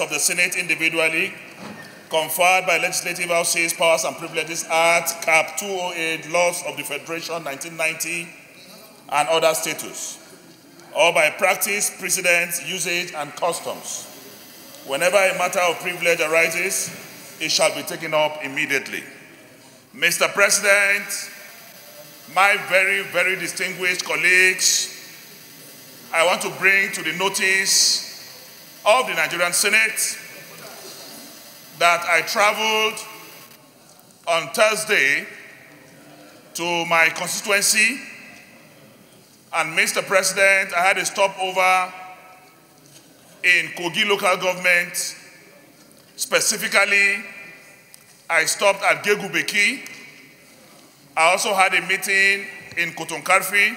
of the Senate individually, conferred by Legislative Houses Powers and Privileges Act, Cap 208, Laws of the Federation 1990, and other status, or by practice, precedents, usage, and customs. Whenever a matter of privilege arises, it shall be taken up immediately. Mr. President, my very, very distinguished colleagues, I want to bring to the notice of the Nigerian Senate that I traveled on Thursday to my constituency. And Mr. President, I had a stopover in Kogi local government. Specifically, I stopped at Gegubeki. I also had a meeting in Kotonkarfe.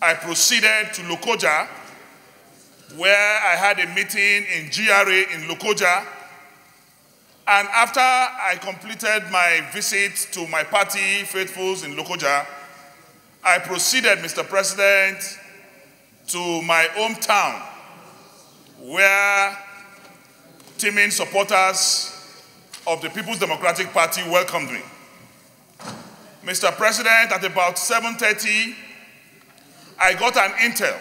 I proceeded to Lokoja, where I had a meeting in GRA in Lokoja. And after I completed my visit to my party faithfuls in Lokoja, I proceeded, Mr. President, to my hometown, where teeming supporters of the People's Democratic Party welcomed me. Mr. President, at about 7.30, I got an intel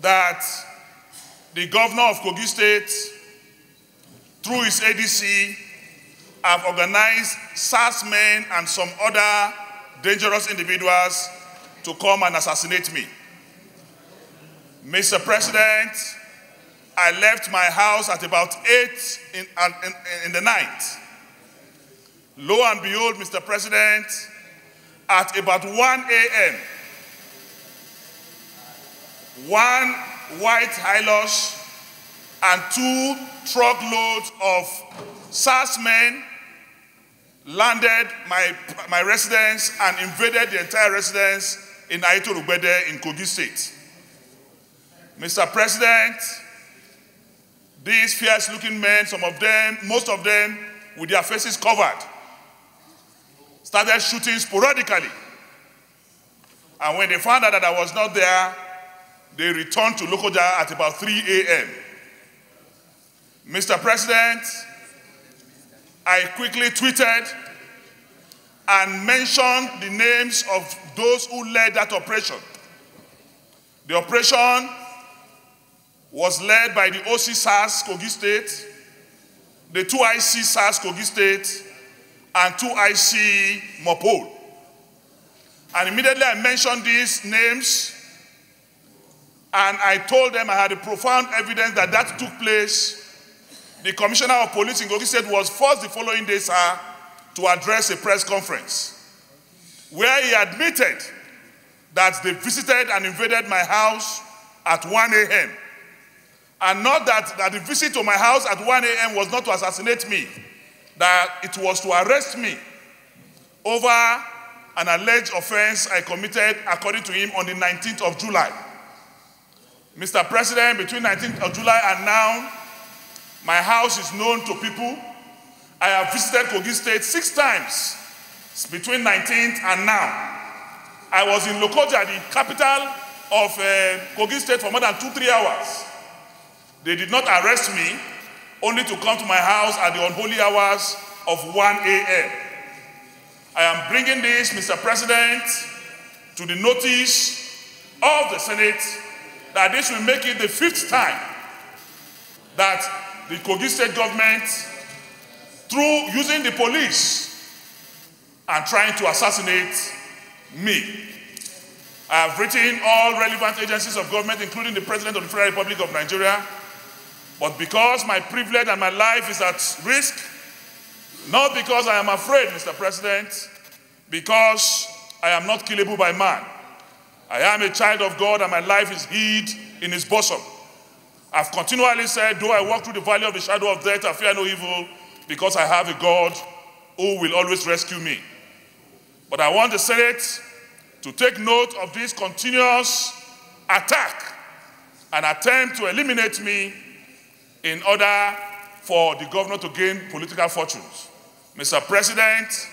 that the governor of Kogi State, through his ADC, have organized SARS men and some other dangerous individuals to come and assassinate me. Mr. President, I left my house at about 8 in, in, in the night. Lo and behold, Mr. President, at about 1 a.m., one white Hilux and two truckloads of SARS men landed my, my residence and invaded the entire residence in Aito in Kogi State. Mr. President, these fierce looking men, some of them, most of them with their faces covered, started shooting sporadically. And when they found out that I was not there, they returned to Lokoja at about 3 a.m. Mr. President, I quickly tweeted and mentioned the names of those who led that operation. The operation was led by the OC SARS Kogi State, the 2IC SARS Kogi State, and 2IC Mopol. And immediately I mentioned these names and I told them I had a profound evidence that that took place. The commissioner of police in Kogi State was forced the following day, sir, to address a press conference where he admitted that they visited and invaded my house at 1 a.m. And not that, that the visit to my house at 1 a.m. was not to assassinate me, that it was to arrest me over an alleged offense I committed, according to him, on the 19th of July. Mr. President, between 19th of July and now, my house is known to people. I have visited Kogi State six times between 19th and now. I was in Lokoja, the capital of uh, Kogi State, for more than two, three hours. They did not arrest me, only to come to my house at the unholy hours of 1 a.m. I am bringing this, Mr. President, to the notice of the Senate that this will make it the fifth time that the Kogi State government, through using the police and trying to assassinate me. I have written all relevant agencies of government, including the President of the Federal Republic of Nigeria, but because my privilege and my life is at risk, not because I am afraid, Mr. President, because I am not killable by man. I am a child of God and my life is hid in his bosom. I've continually said, though I walk through the valley of the shadow of death, I fear no evil because I have a God who will always rescue me. But I want the Senate to take note of this continuous attack and attempt to eliminate me in order for the governor to gain political fortunes. Mr. President,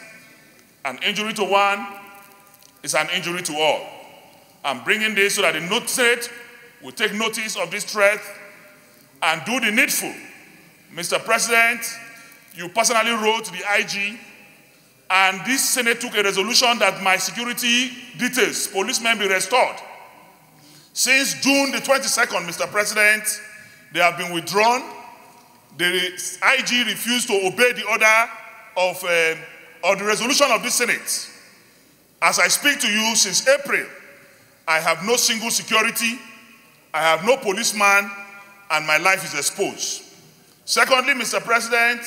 an injury to one is an injury to all. I'm bringing this so that the Senate will take notice of this threat and do the needful. Mr. President, you personally wrote to the IG, and this Senate took a resolution that my security details, policemen, be restored. Since June the 22nd, Mr. President, they have been withdrawn. The IG refused to obey the order of, uh, of the resolution of the Senate. As I speak to you since April, I have no single security, I have no policeman, and my life is exposed. Secondly, Mr. President,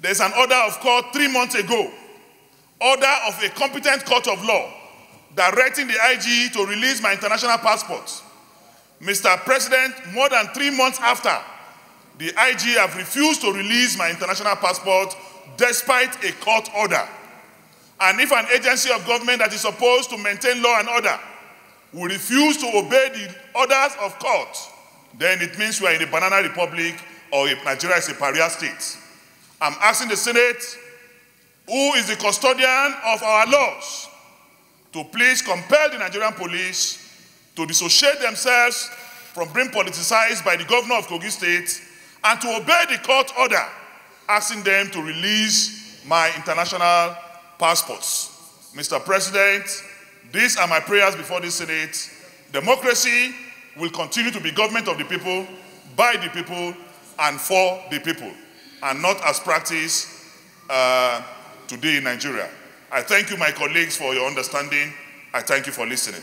there's an order of court three months ago, order of a competent court of law directing the IGE to release my international passport. Mr. President, more than three months after, the IG have refused to release my international passport despite a court order. And if an agency of government that is supposed to maintain law and order will refuse to obey the orders of court, then it means we are in a banana republic or if Nigeria is a pariah state. I'm asking the Senate, who is the custodian of our laws, to please compel the Nigerian police to dissociate themselves from being politicized by the governor of Kogi State and to obey the court order asking them to release my international passports. Mr. President, these are my prayers before the Senate. Democracy will continue to be government of the people, by the people, and for the people, and not as practiced uh, today in Nigeria. I thank you, my colleagues, for your understanding. I thank you for listening.